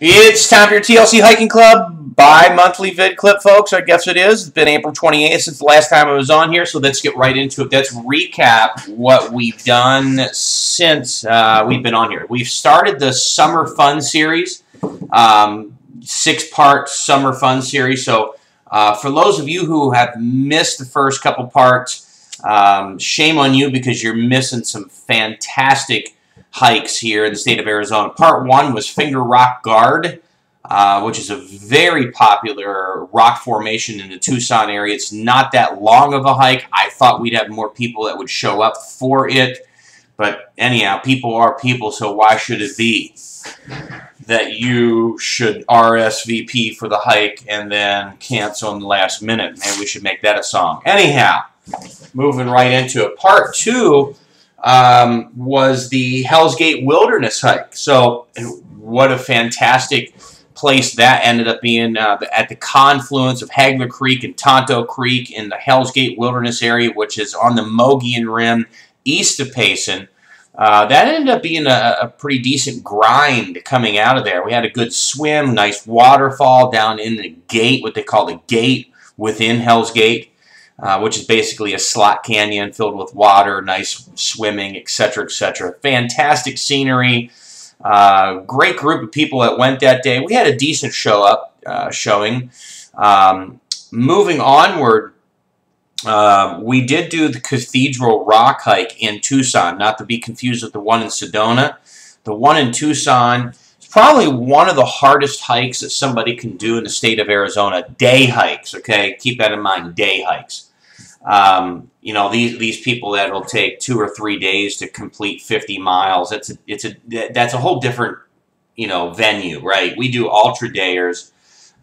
It's time for your TLC Hiking Club bi-monthly vid clip, folks. I guess it is. It's been April 28th since the last time I was on here, so let's get right into it. Let's recap what we've done since uh, we've been on here. We've started the Summer Fun Series, um, six-part Summer Fun Series. So uh, for those of you who have missed the first couple parts, um, shame on you because you're missing some fantastic hikes here in the state of Arizona. Part one was Finger Rock Guard, uh, which is a very popular rock formation in the Tucson area. It's not that long of a hike. I thought we'd have more people that would show up for it. But anyhow, people are people, so why should it be that you should RSVP for the hike and then cancel in the last minute? Maybe we should make that a song. Anyhow, moving right into it. Part two um, was the Hell's Gate Wilderness Hike. So, what a fantastic place that ended up being uh, at the confluence of Haigler Creek and Tonto Creek in the Hell's Gate Wilderness area, which is on the Mogollon Rim east of Payson. Uh, that ended up being a, a, pretty decent grind coming out of there. We had a good swim, nice waterfall down in the gate, what they call the gate within Hell's Gate. Uh, which is basically a slot canyon filled with water, nice swimming, etc., etc. Fantastic scenery. Uh, great group of people that went that day. We had a decent show up uh, showing. Um, moving onward, uh, we did do the Cathedral Rock hike in Tucson, not to be confused with the one in Sedona. The one in Tucson probably one of the hardest hikes that somebody can do in the state of Arizona. Day hikes, okay? Keep that in mind, day hikes. Um, you know, these these people that will take two or three days to complete 50 miles. It's a, it's a that's a whole different you know venue, right? We do ultra dayers,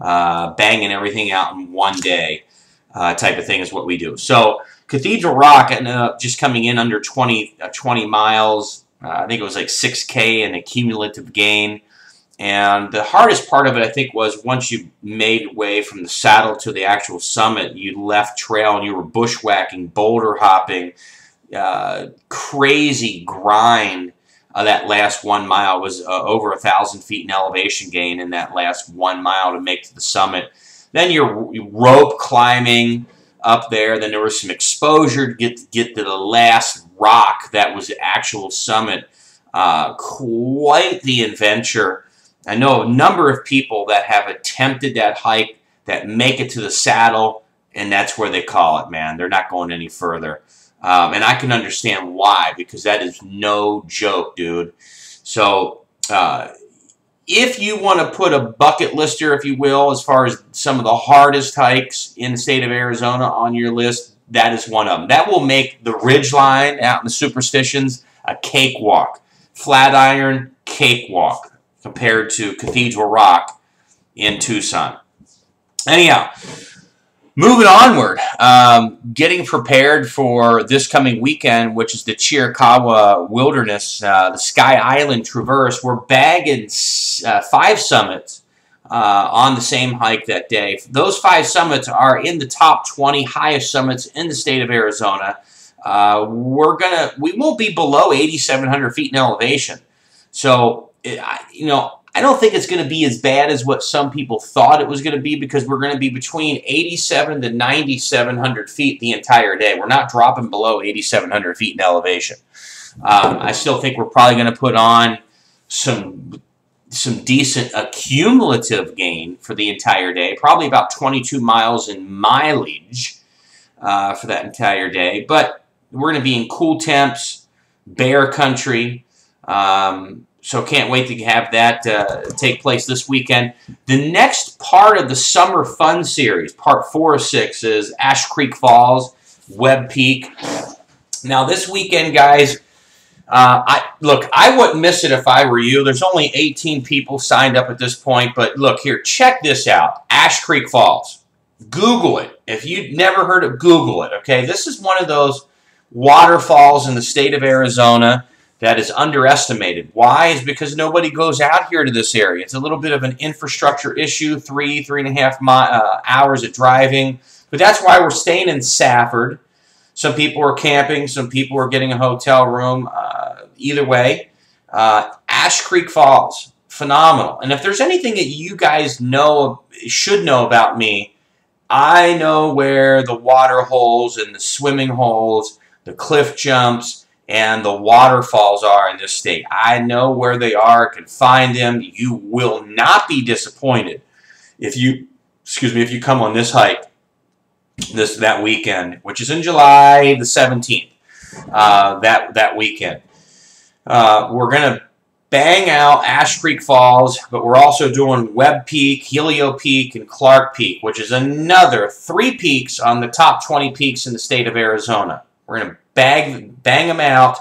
uh, banging everything out in one day, uh, type of thing is what we do. So Cathedral Rock ended up just coming in under 20 uh, 20 miles. Uh, I think it was like 6K in a cumulative gain. And the hardest part of it, I think, was once you made way from the saddle to the actual summit, you left trail and you were bushwhacking, boulder hopping, uh, crazy grind. Uh, that last one mile was uh, over a thousand feet in elevation gain in that last one mile to make to the summit. Then you're rope climbing up there. Then there was some exposure to get get to the last rock that was the actual summit. Uh, quite the adventure. I know a number of people that have attempted that hike that make it to the saddle, and that's where they call it, man. They're not going any further. Um, and I can understand why, because that is no joke, dude. So, uh, if you want to put a bucket lister, if you will, as far as some of the hardest hikes in the state of Arizona on your list, that is one of them. That will make the ridge line out in the superstitions a cakewalk. Flatiron, cakewalk compared to Cathedral Rock in Tucson. Anyhow, moving onward, um, getting prepared for this coming weekend, which is the Chiricahua Wilderness, uh, the Sky Island Traverse. We're bagging uh, five summits uh, on the same hike that day. Those five summits are in the top 20 highest summits in the state of Arizona. Uh, we're gonna, we won't be below 8,700 feet in elevation. So you know, I don't think it's going to be as bad as what some people thought it was going to be because we're going to be between 87 to 9,700 feet the entire day. We're not dropping below 8,700 feet in elevation. Um, I still think we're probably going to put on some some decent accumulative gain for the entire day, probably about 22 miles in mileage uh, for that entire day. But we're going to be in cool temps, bear country. Um, so can't wait to have that uh, take place this weekend. The next part of the Summer Fun Series, part four of six, is Ash Creek Falls, Webb Peak. Now this weekend, guys, uh, I look, I wouldn't miss it if I were you. There's only 18 people signed up at this point, but look here, check this out. Ash Creek Falls. Google it. If you've never heard of Google it, okay? This is one of those waterfalls in the state of Arizona that is underestimated. Why? Is because nobody goes out here to this area. It's a little bit of an infrastructure issue, three, three and a half uh, hours of driving. But that's why we're staying in Safford. Some people are camping. Some people are getting a hotel room. Uh, either way, uh, Ash Creek Falls. phenomenal. And if there's anything that you guys know, should know about me, I know where the water holes and the swimming holes, the cliff jumps, and the waterfalls are in this state. I know where they are, can find them. You will not be disappointed if you, excuse me, if you come on this hike this that weekend, which is in July the 17th, uh, that, that weekend. Uh, we're to bang out Ash Creek Falls, but we're also doing Webb Peak, Helio Peak, and Clark Peak, which is another three peaks on the top 20 peaks in the state of Arizona. We're going to bag, bang them out.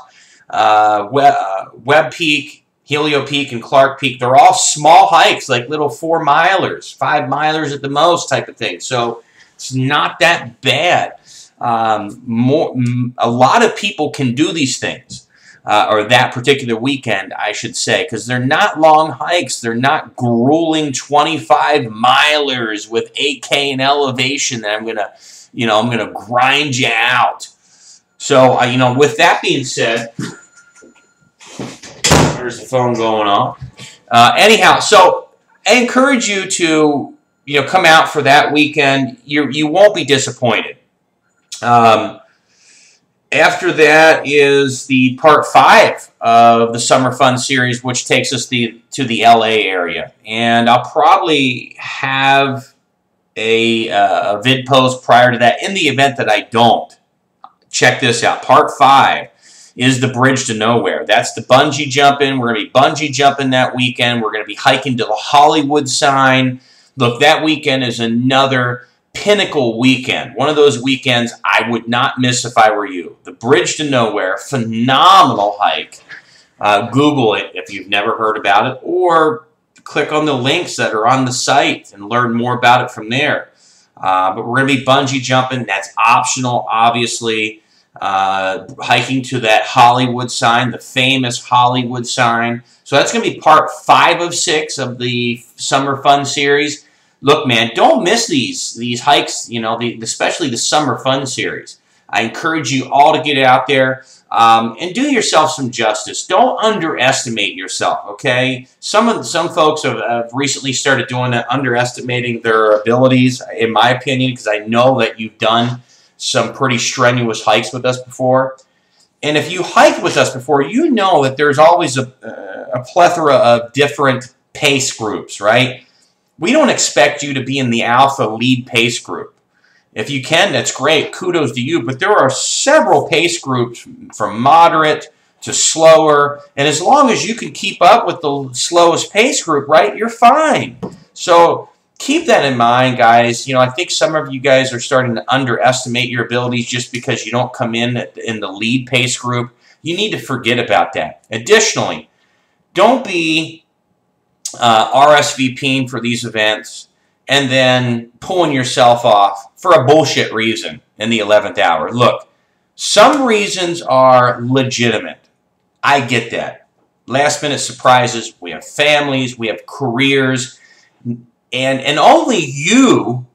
Uh, Webb, uh, Webb Peak, Helio Peak, and Clark Peak, they're all small hikes, like little four milers, five milers at the most type of thing. So it's not that bad. Um, more, a lot of people can do these things. Uh, or that particular weekend, I should say, because they're not long hikes. They're not grueling 25 milers with 8K in elevation that I'm gonna, you know, I'm gonna grind you out. So, uh, you know, with that being said, there's the phone going off. Uh, anyhow, so I encourage you to, you know, come out for that weekend. You you won't be disappointed. Um, after that is the part five of the Summer Fun series, which takes us the, to the LA area. And I'll probably have a, uh, a vid post prior to that in the event that I don't. Check this out. Part five is the Bridge to Nowhere. That's the bungee jumping. We're going to be bungee jumping that weekend. We're going to be hiking to the Hollywood sign. Look, that weekend is another pinnacle weekend. One of those weekends I would not miss if I were you. The Bridge to Nowhere, phenomenal hike. Uh, Google it if you've never heard about it, or click on the links that are on the site and learn more about it from there. Uh, but we're going to be bungee jumping. That's optional, obviously. Uh, hiking to that Hollywood sign, the famous Hollywood sign. So that's going to be part five of six of the Summer Fun series look, man, don't miss these these hikes. You know, the, especially the summer fun series. I encourage you all to get out there um, and do yourself some justice. Don't underestimate yourself. Okay, some of some folks have, have recently started doing that, underestimating their abilities. In my opinion, because I know that you've done some pretty strenuous hikes with us before. And if you hiked with us before, you know that there's always a, uh, a plethora of different pace groups, right? we don't expect you to be in the alpha lead pace group. If you can, that's great. Kudos to you. But there are several pace groups from moderate to slower. And as long as you can keep up with the slowest pace group, right, you're fine. So keep that in mind, guys. You know, I think some of you guys are starting to underestimate your abilities just because you don't come in in the lead pace group. You need to forget about that. Additionally, don't be uh, RSVPing for these events, and then pulling yourself off for a bullshit reason in the 11th hour. Look, some reasons are legitimate. I get that. Last minute surprises, we have families, we have careers, and, and only you,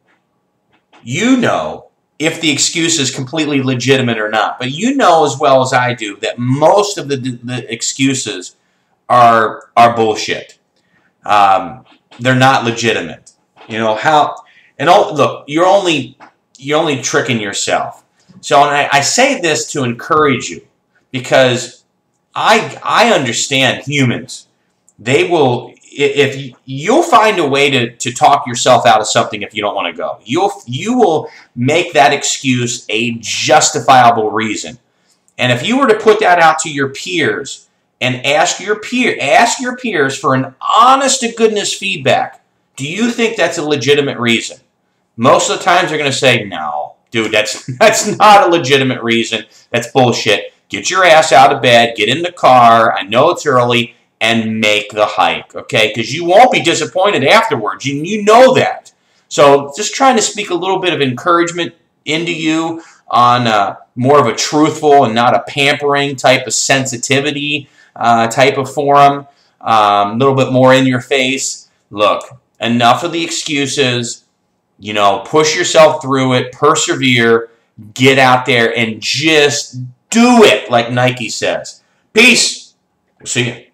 you know if the excuse is completely legitimate or not. But you know as well as I do that most of the, the excuses are, are bullshit um, they're not legitimate. You know how? And all, look, you're only you're only tricking yourself. So, and I, I say this to encourage you because I I understand humans. They will if you, you'll find a way to, to talk yourself out of something if you don't want to go. You'll you will make that excuse a justifiable reason. And if you were to put that out to your peers, and ask your peer ask your peers for an honest to goodness feedback. Do you think that's a legitimate reason? Most of the times they're going to say, "No, dude, that's that's not a legitimate reason. That's bullshit. Get your ass out of bed, get in the car. I know it's early and make the hike, okay? Cuz you won't be disappointed afterwards. You you know that. So, just trying to speak a little bit of encouragement into you on uh, more of a truthful and not a pampering type of sensitivity uh, type of forum, a um, little bit more in your face. Look, enough of the excuses. You know, push yourself through it, persevere, get out there, and just do it, like Nike says. Peace. see you.